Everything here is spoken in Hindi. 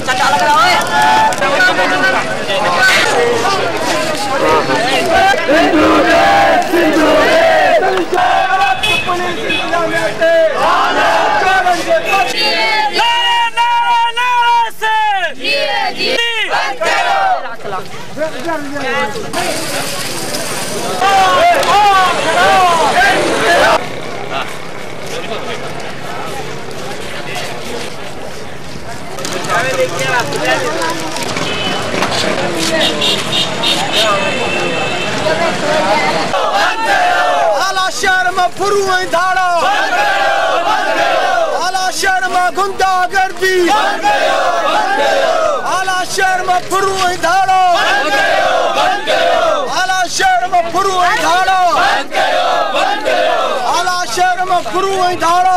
चटा लग रहा है Yeah, yeah. आला शहर में फुरू धाड़ा आला शहर में गुंडा गर्दी। आला शहर में फुरू धाड़ा आला शहर में फुरू धाड़ा आला शहर में फुरू धाड़ा